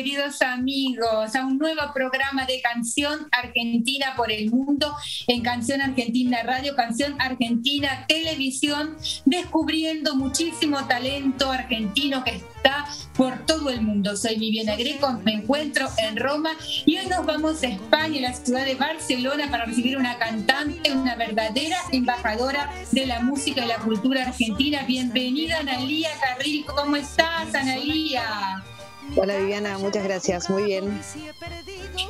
Queridos amigos, a un nuevo programa de Canción Argentina por el Mundo en Canción Argentina Radio, Canción Argentina Televisión, descubriendo muchísimo talento argentino que está por todo el mundo. Soy Viviana Greco, me encuentro en Roma y hoy nos vamos a España, la ciudad de Barcelona, para recibir una cantante, una verdadera embajadora de la música y la cultura argentina. Bienvenida, Analía Carril. ¿Cómo estás, Analía? Hola Viviana, muchas gracias, muy bien.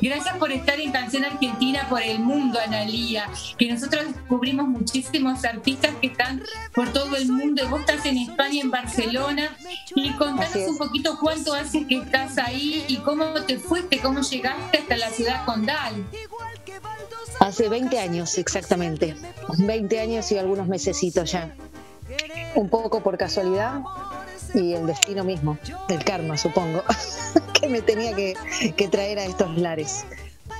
Gracias por estar en Canción Argentina por el mundo, Analía, que nosotros descubrimos muchísimos artistas que están por todo el mundo. Vos estás en España, en Barcelona, y contanos un poquito cuánto hace que estás ahí y cómo te fuiste, cómo llegaste hasta la ciudad condal. Hace 20 años exactamente, 20 años y algunos mesecitos ya. Un poco por casualidad, y el destino mismo, el karma, supongo, que me tenía que, traer a estos lares.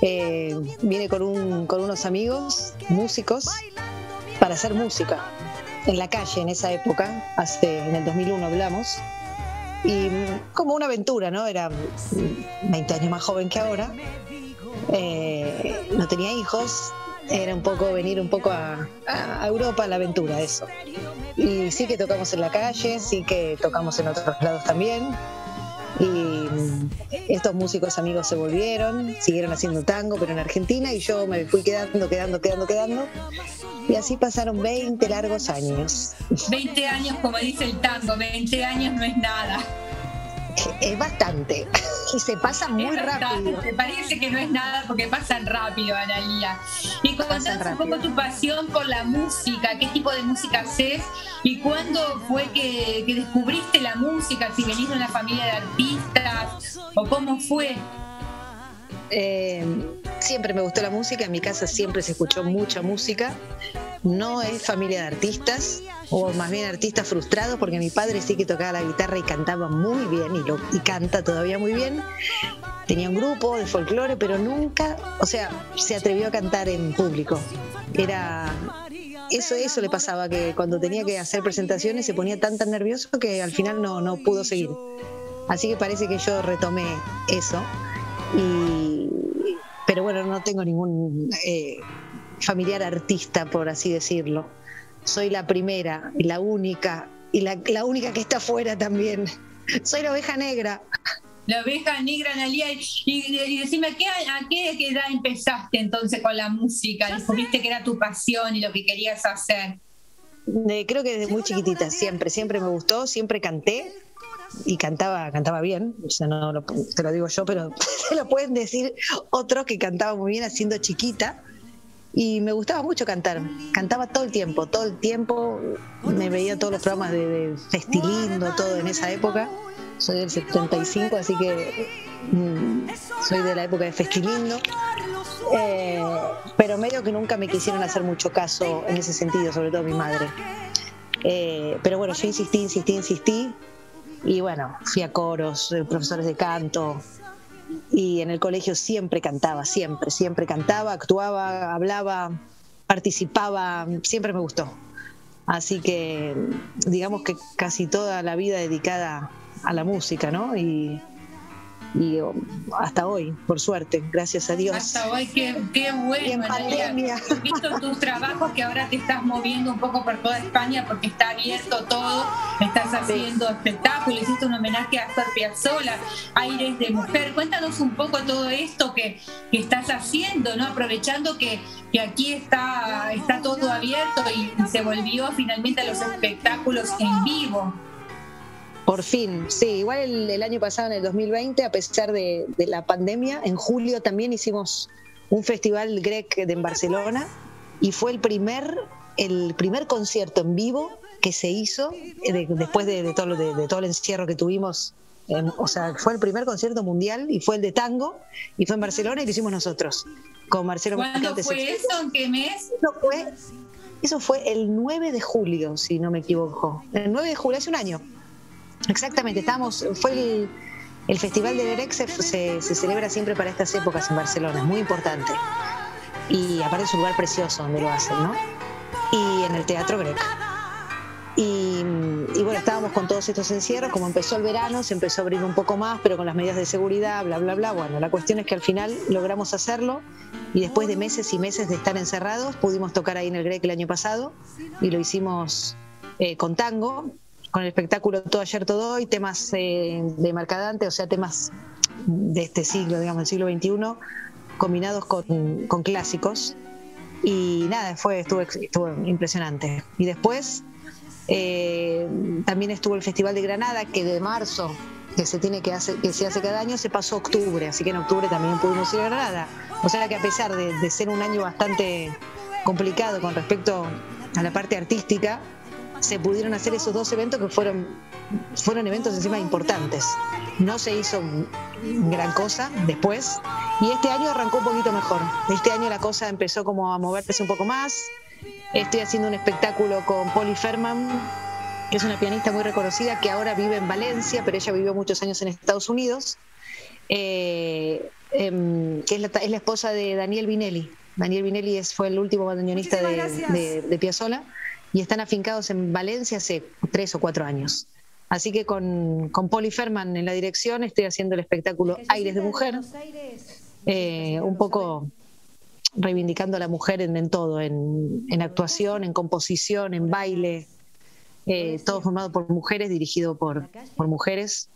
Eh, vine con, un, con unos amigos, músicos, para hacer música en la calle en esa época, hace, en el 2001 hablamos, y como una aventura, ¿no? Era 20 años más joven que ahora, eh, no tenía hijos, era un poco venir un poco a, Europa a la aventura, eso. Y sí que tocamos en la calle, sí que tocamos en otros lados también. Y estos músicos amigos se volvieron, siguieron haciendo tango, pero en Argentina, y yo me fui quedando, quedando, quedando, quedando. Y así pasaron 20 largos años. 20 años, como dice el tango, 20 años no es nada. Es bastante y se pasa muy rápido. Me parece que no es nada porque pasan rápido, Analia. Y contanos un poco tu pasión por la música, qué tipo de música haces y cuándo fue que, descubriste la música, si venís de una familia de artistas o cómo fue. Eh, siempre me gustó la música, en mi casa siempre se escuchó mucha música. No es familia de artistas, o más bien artistas frustrados, porque mi padre sí que tocaba la guitarra y cantaba muy bien, y, lo, y canta todavía muy bien. Tenía un grupo de folclore, pero nunca, o sea, se atrevió a cantar en público. Era eso, eso le pasaba, que cuando tenía que hacer presentaciones se ponía tan tan nervioso que al final no, no pudo seguir. Así que parece que yo retomé eso. No tengo ningún eh, familiar artista, por así decirlo. Soy la primera y la única, y la, única que está afuera también. Soy la oveja negra. La oveja negra, Analia. Y, y, decime, ¿a qué, ¿a qué edad empezaste entonces con la música? Descubriste que era tu pasión y lo que querías hacer. Eh, creo que desde muy chiquitita, siempre, siempre me gustó, siempre canté y cantaba, cantaba bien, o sea, no te lo digo yo, pero te lo pueden decir otros que cantaban muy bien haciendo chiquita y me gustaba mucho cantar. Cantaba todo el tiempo, todo el tiempo. Me veía todos los programas de, Festilindo, todo en esa época. Soy del 75, así que mm, soy de la época de Festilindo. Eh, pero medio que nunca me quisieron hacer mucho caso en ese sentido, sobre todo mi madre. Eh, pero bueno, yo insistí, insistí, insistí. Y bueno, fui a coros, eh, profesores de canto, y en el colegio siempre cantaba, siempre, siempre cantaba, actuaba, hablaba, participaba, siempre me gustó. Así que digamos que casi toda la vida dedicada a la música, ¿no? Y, y hasta hoy, por suerte, gracias a Dios. Hasta hoy, qué, qué bueno. en pandemia. He visto tus trabajos que ahora te estás moviendo un poco por toda España porque está abierto todo, estás haciendo espectáculos, hiciste un homenaje a Astor Piazzolla, Aires de Mujer. Cuéntanos un poco todo esto que, que estás haciendo, ¿no? Aprovechando que, que aquí está, está todo abierto y se volvió finalmente a los espectáculos en vivo. Por fin, sí, igual el, año pasado, en el 2020, a pesar de, la pandemia, en julio también hicimos un festival grec en Barcelona y fue el primer, el primer concierto en vivo que se hizo eh, después de, todo, de, todo el encierro que tuvimos. o sea, fue el primer concierto mundial y fue el de tango y fue en Barcelona y lo hicimos nosotros con Marcelo ¿Cuándo fue eso? ¿En qué mes? Eso fue, eso fue el 9 de julio, si no me equivoco. El 9 de julio, hace un año. Exactamente, estamos, fue el, Festival de Grec se, celebra siempre para estas épocas en Barcelona, es muy importante. Y aparte es un lugar precioso donde lo hacen, ¿no? Y en el Teatro Grec. Y, bueno, estábamos con todos estos encierros, como empezó el verano, se empezó a abrir un poco más, pero con las medidas de seguridad, bla, bla, bla. Bueno, la cuestión es que al final logramos hacerlo y después de meses y meses de estar encerrados, pudimos tocar ahí en el Grec el año pasado y lo hicimos eh, con tango, con el espectáculo Todo Ayer, Todo Hoy, temas eh, de Marcadante, o sea, temas de este siglo, digamos, del siglo XXI, combinados con, con clásicos. Y nada, fue, estuvo, estuvo impresionante. Y después eh, también estuvo el Festival de Granada, que de marzo, que se tiene que hacer, que se hace cada año, se pasó octubre, así que en octubre también pudimos ir a Granada. O sea que a pesar de, ser un año bastante complicado con respecto a la parte artística, se pudieron hacer esos dos eventos que fueron, fueron eventos encima importantes. No se hizo gran cosa después y este año arrancó un poquito mejor. Este año la cosa empezó como a moverse un poco más, Estoy haciendo un espectáculo con Polly Ferman, que es una pianista muy reconocida que ahora vive en Valencia, pero ella vivió muchos años en Estados Unidos, eh, em, que es la, esposa de Daniel Vinelli. Daniel Vinelli es, fue el último bandoneonista de, de, Piazzolla y están afincados en Valencia hace tres o cuatro años. Así que con, con Polly Ferman en la dirección estoy haciendo el espectáculo Aires de Mujer, eh, un poco reivindicando a la mujer en, todo, en, actuación, en composición, en baile, eh, todo formado por mujeres, dirigido por, por mujeres.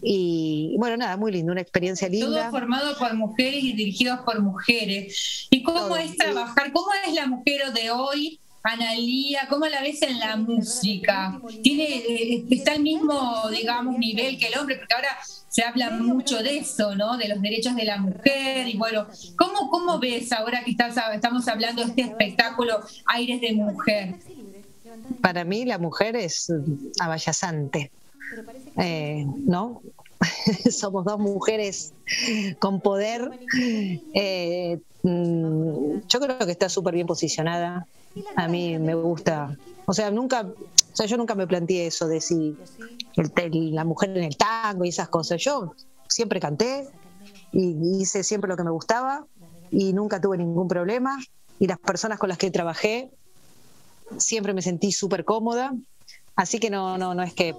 Y bueno, nada, muy lindo, una experiencia linda. Todo formado por mujeres y dirigidos por mujeres. ¿Y cómo es trabajar? ¿Cómo es la mujer de hoy Analía, ¿cómo la ves en la música? ¿Tiene, eh, ¿Está al mismo, digamos, nivel que el hombre? Porque ahora se habla mucho de eso, ¿no? De los derechos de la mujer. Y bueno, ¿cómo, cómo ves ahora que estás, estamos hablando de este espectáculo Aires de Mujer? Para mí la mujer es abayazante, eh, ¿no? Somos dos mujeres con poder. Eh, mm, yo creo que está súper bien posicionada a mí me gusta. O sea, nunca, o sea, yo nunca me planteé eso de si la mujer en el tango y esas cosas. Yo siempre canté y hice siempre lo que me gustaba y nunca tuve ningún problema. Y las personas con las que trabajé siempre me sentí súper cómoda. Así que no, no, no es que,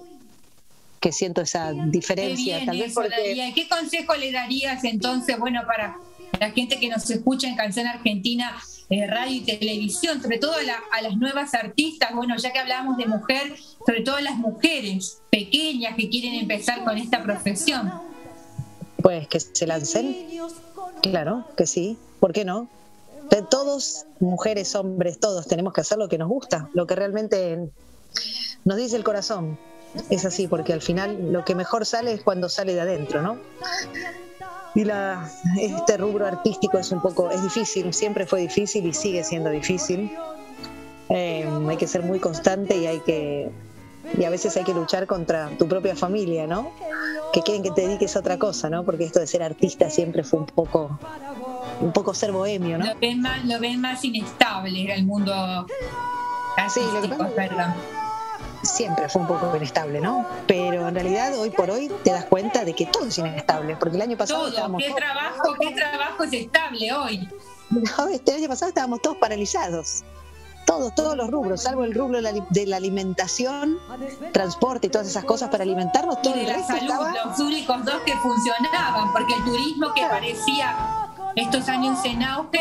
que siento esa diferencia. Tal vez porque... ¿Qué consejo le darías entonces, bueno, para la gente que nos escucha en Canción Argentina? Eh, radio y televisión, sobre todo a, las nuevas artistas, bueno, ya que hablábamos de mujer, sobre todo a las mujeres pequeñas que quieren empezar con esta profesión. Pues que se lancen, claro que sí, ¿por qué no? De todos, mujeres, hombres, todos tenemos que hacer lo que nos gusta, lo que realmente nos dice el corazón. Es así, porque al final lo que mejor sale es cuando sale de adentro, ¿no? Y la, este rubro artístico es un poco, es difícil, siempre fue difícil y sigue siendo difícil. Eh, hay que ser muy constante y hay que y a veces hay que luchar contra tu propia familia, ¿no? Que quieren que te dediques a otra cosa, ¿no? Porque esto de ser artista siempre fue un poco un poco ser bohemio, ¿no? Lo ven más, lo ven más inestable el mundo artístico, sí, lo ¿verdad? Siempre fue un poco inestable, ¿no? Pero en realidad hoy por hoy te das cuenta de que todo es inestable, porque el año pasado todo, ¿qué trabajo, qué trabajo es estable hoy? No, este año pasado estábamos todos paralizados. Todos, todos los rubros, salvo el rubro de la, alimentación, transporte y todas esas cosas para alimentarnos, todo y de la salud, los únicos dos que funcionaban, porque el turismo que parecía estos años en auge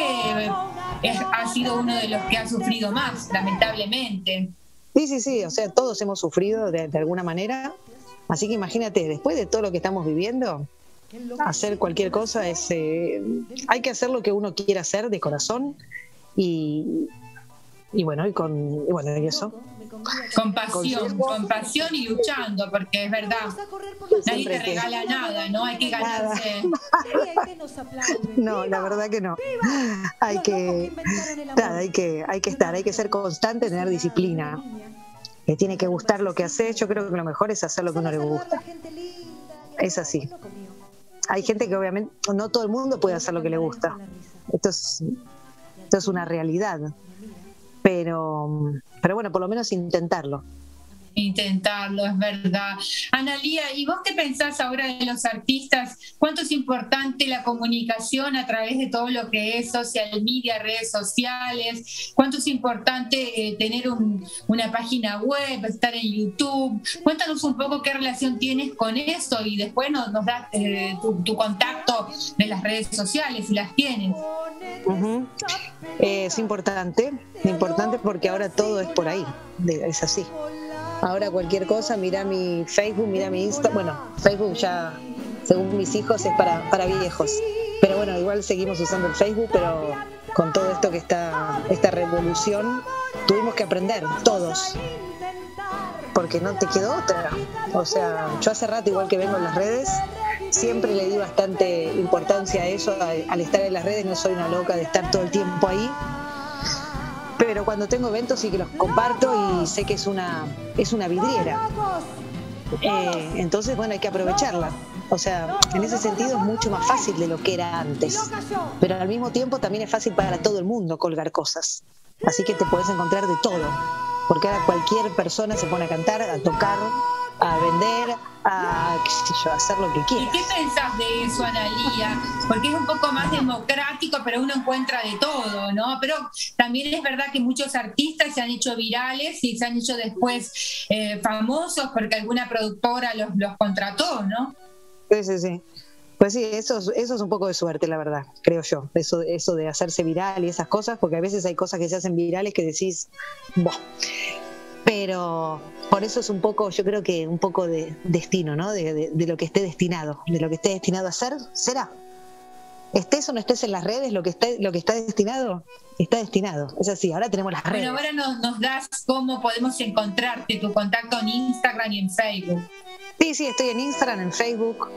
eh, ha sido uno de los que ha sufrido más, lamentablemente. Sí, sí, sí, o sea, todos hemos sufrido de, alguna manera, así que imagínate, después de todo lo que estamos viviendo, hacer cualquier cosa es, eh, hay que hacer lo que uno quiera hacer de corazón y, y bueno, y con, y bueno, y eso. Con pasión, con pasión y luchando, porque es verdad, nadie te regala nada, ¿no? Hay que ganarse. no, la verdad que no. Hay que, nada, hay que, hay que estar, hay que ser constante, tener disciplina. Que tiene que gustar lo que haces. Yo creo que lo mejor es hacer lo que uno le gusta. Es así. Hay gente que obviamente, no todo el mundo puede hacer lo que le gusta. Esto es, esto es una realidad pero, pero bueno, por lo menos intentarlo. Intentarlo, es verdad. Analía, ¿y vos qué pensás ahora de los artistas? ¿Cuánto es importante la comunicación a través de todo lo que es social media, redes sociales? ¿Cuánto es importante eh, tener una página web, estar en YouTube? Cuéntanos un poco qué relación tienes con eso y después nos, nos das eh, tu, contacto de las redes sociales, si las tienes. es importante, importante porque ahora todo es por ahí, es así. Ahora cualquier cosa, mira mi Facebook, mira mi Insta. Bueno, Facebook ya, según mis hijos, es para, para viejos. Pero bueno, igual seguimos usando el Facebook, pero con todo esto que está, esta revolución, tuvimos que aprender, todos. Porque no te quedó otra. O sea, yo hace rato, igual que vengo en las redes, siempre le di bastante importancia a eso, al estar en las redes, no soy una loca de estar todo el tiempo ahí pero cuando tengo eventos sí que los comparto y sé que es una, es una vidriera. Eh, entonces, bueno, hay que aprovecharla. O sea, en ese sentido es mucho más fácil de lo que era antes. Pero al mismo tiempo también es fácil para todo el mundo colgar cosas. Así que te puedes encontrar de todo. Porque ahora cualquier persona se pone a cantar, a tocar, a vender, a, hacer lo que quiera. ¿Y qué pensás de eso, Analía? Porque es un poco más democrático, pero uno encuentra de todo, ¿no? Pero también es verdad que muchos artistas se han hecho virales y se han hecho después eh, famosos porque alguna productora los, los contrató, ¿no? Sí, sí, sí. Pues sí, eso, eso es un poco de suerte, la verdad, creo yo. Eso, eso de hacerse viral y esas cosas, porque a veces hay cosas que se hacen virales que decís, Buah, pero por eso es un poco, yo creo que un poco de destino, ¿no? De, lo que esté destinado, de lo que esté destinado a ser, será. Estés o no estés en las redes, lo que está, lo que está destinado, está destinado. Es así, ahora tenemos las redes. Bueno, ahora nos, nos das cómo podemos encontrarte, tu contacto en Instagram y en Facebook. Sí, sí, estoy en Instagram, en Facebook,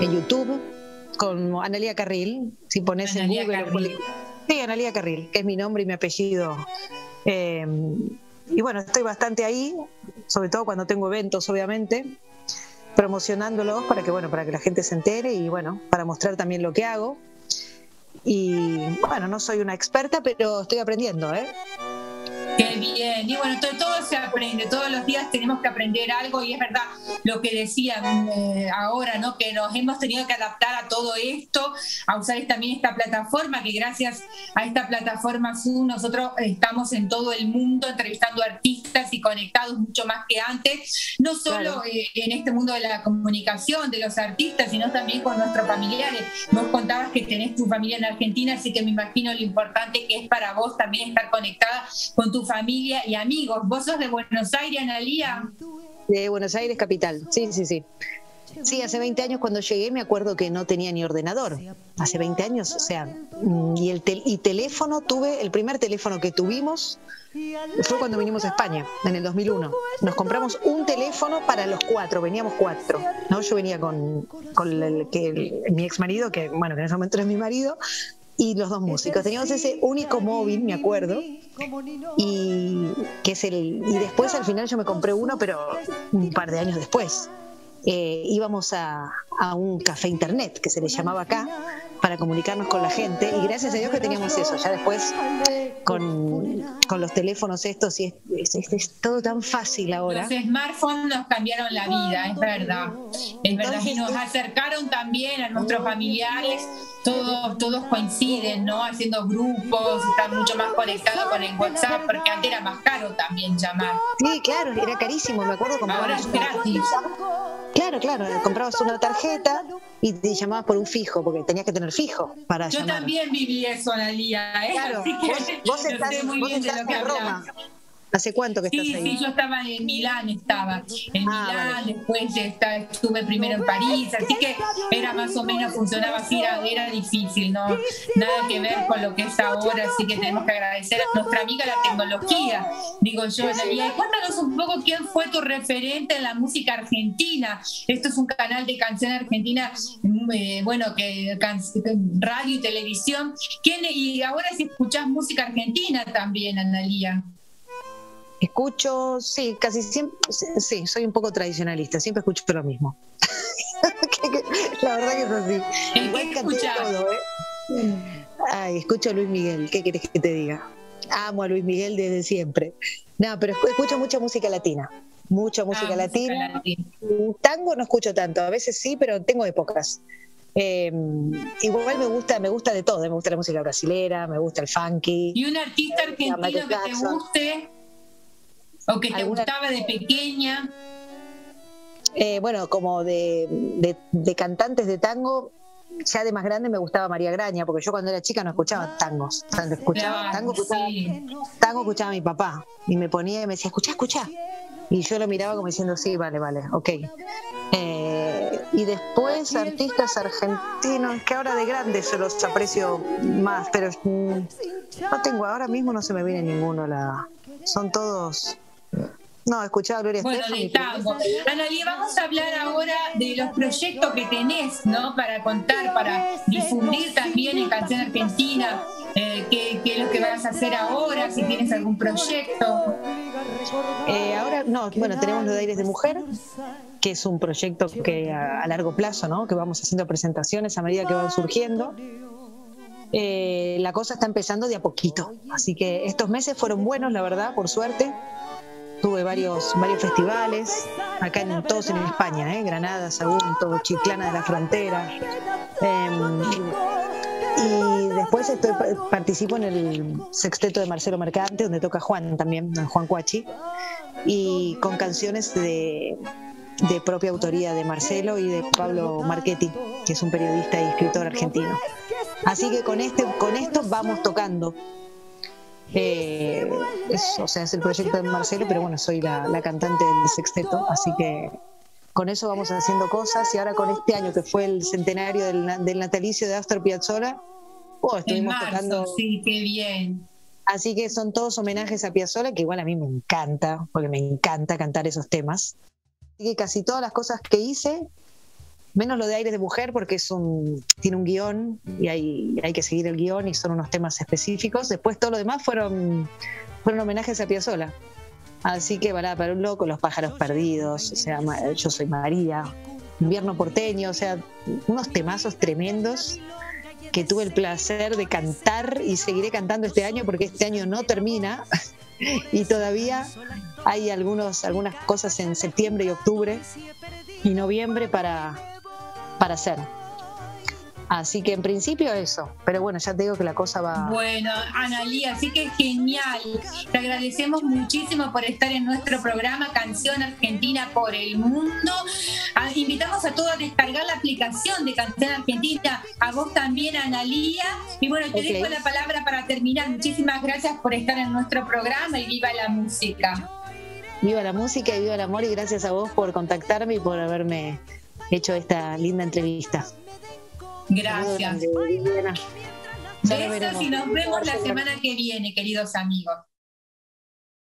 en YouTube, con Analia Carril. Si pones en Google. Sí, Analia Carril, que es mi nombre y mi apellido. Eh, y bueno, estoy bastante ahí, sobre todo cuando tengo eventos, obviamente, promocionándolos para que, bueno, para que la gente se entere y bueno, para mostrar también lo que hago. Y bueno, no soy una experta, pero estoy aprendiendo, ¿eh? Qué bien. Y bueno, todo, se aprende, todos los días tenemos que aprender algo y es verdad lo que decían eh, ahora, ¿no? Que nos hemos tenido que adaptar a todo esto, a usar también esta plataforma, que gracias a esta plataforma Zoom nosotros estamos en todo el mundo entrevistando artistas y conectados mucho más que antes, no solo eh, en este mundo de la comunicación de los artistas, sino también con nuestros familiares. Vos contabas que tenés tu familia en Argentina, así que me imagino lo importante que es para vos también estar conectada con tu familia y amigos. ¿Vos sos de Buenos Aires, Analía? De Buenos Aires, capital. Sí, sí, sí. Sí, hace 20 años cuando llegué me acuerdo que no tenía ni ordenador. Hace 20 años, o sea, mm, y el y teléfono tuve, el primer teléfono que tuvimos fue cuando vinimos a España, en el 2001. Nos compramos un teléfono para los cuatro, veníamos cuatro. ¿no? Yo venía con, con que, mi ex marido, que bueno, en ese momento era mi marido, y los dos músicos. Teníamos ese único móvil, me acuerdo, y que es el y después al final yo me compré uno, pero un par de años después. Eh, íbamos a, a, un café internet que se le llamaba acá para comunicarnos con la gente y gracias a Dios que teníamos eso. Ya después con, con los teléfonos estos y es, es, todo tan fácil ahora. Los smartphones nos cambiaron la vida, es verdad. Es verdad que nos acercaron también a nuestros familiares todos, todos coinciden, ¿no? Haciendo grupos, están mucho más conectados con el WhatsApp, porque antes era más caro también llamar. Sí, claro, era carísimo, me acuerdo Ahora es gratis. Claro, claro, comprabas una tarjeta y te llamabas por un fijo, porque tenías que tener fijo para Yo también viví eso, Analia, ¿eh? Claro, Así que vos, estás, que en Roma. ¿Hace cuánto que estás ahí? Sí, yo estaba en Milán, estaba en ah, Milán, después estuve primero en París, así que era más o menos, funcionaba así, era, era difícil, ¿no? Nada que ver con lo que es ahora, así que tenemos que agradecer a nuestra amiga la tecnología, digo yo. Y cuéntanos un poco quién fue tu referente en la música argentina. Esto es un canal de canción argentina, eh, bueno, que radio y televisión. ¿Quién, y ahora si escuchás música argentina también, Analía. Escucho, sí, casi siempre, sí, soy un poco tradicionalista, siempre escucho lo mismo. la verdad que es así. Igual todo, ¿eh? Ay, escucho a Luis Miguel, ¿qué querés que te diga? Amo a Luis Miguel desde siempre. No, pero escucho mucha música latina. mucha música, ah, latina. Tango no escucho tanto, a veces sí, pero tengo épocas. Eh, igual me gusta, me gusta de todo, me gusta la música brasilera, me gusta el funky. ¿Y un artista argentino que te guste? ¿O que te gustaba de pequeña? Eh, bueno, como de, cantantes de tango, ya de más grande me gustaba María Graña, porque yo cuando era chica no escuchaba tangos. escuchaba, tango, escuchaba, tango escuchaba a mi papá y me ponía y me decía, escucha, escucha. Y yo lo miraba como diciendo, sí, vale, vale, ok. Eh, y después artistas argentinos, que ahora de grandes se los aprecio más, pero mm, no tengo, ahora mismo no se me viene ninguno. La, son todos no, escuchaba Gloria Bueno, de tango. Analia, vamos a hablar ahora de los proyectos que tenés, ¿no? Para contar, para difundir también en Canción Argentina. Eh, ¿qué, es lo que vas a hacer ahora? Si tienes algún proyecto. Eh, ahora, no, bueno, tenemos los de Aires de Mujer, que es un proyecto que a, largo plazo, ¿no? Que vamos haciendo presentaciones a medida que van surgiendo. Eh, la cosa está empezando de a poquito. Así que estos meses fueron buenos, la verdad, por suerte tuve varios, varios festivales, acá en, todos en España, ¿eh? Granada, Sagunto, Chiclana de la Frontera. Em, y después estoy, participo en el sexteto de Marcelo Mercante, donde toca Juan también, Juan Cuachi, y con canciones de, de propia autoría de Marcelo y de Pablo Marchetti, que es un periodista y escritor argentino. Así que con, este, con esto vamos tocando eh, es, o sea, es el proyecto de Marcelo, pero bueno, soy la, cantante del sexteto, así que con eso vamos haciendo cosas y ahora con este año que fue el centenario del, natalicio de Astor Piazzolla, oh, estuvimos tocando. Sí, qué bien. Así que son todos homenajes a Piazzolla, que igual a mí me encanta, porque me encanta cantar esos temas. Así que casi todas las cosas que hice menos lo de Aires de Mujer porque es un, tiene un guion y hay, hay que seguir el guion y son unos temas específicos. Después todo lo demás fueron, fueron homenajes a Piazzolla. Así que Balada para un loco, Los pájaros perdidos, o sea, Yo soy María, Invierno porteño, o sea, unos temazos tremendos que tuve el placer de cantar y seguiré cantando este año porque este año no termina y todavía hay algunos, algunas cosas en septiembre y octubre y noviembre para, para hacer. Así que en principio eso, pero bueno, ya te digo que la cosa va. Bueno, Analí, así que genial. Te agradecemos muchísimo por estar en nuestro programa Canción Argentina por el Mundo. Ah, invitamos a todos a descargar la aplicación de Canción Argentina, a vos también, Analía. Y bueno, te dejo la palabra para terminar. Muchísimas gracias por estar en nuestro programa y viva la música. Viva la música y viva el amor y gracias a vos por contactarme y por haberme hecho esta linda entrevista. Gracias. Besos y nos vemos la semana que viene, queridos amigos.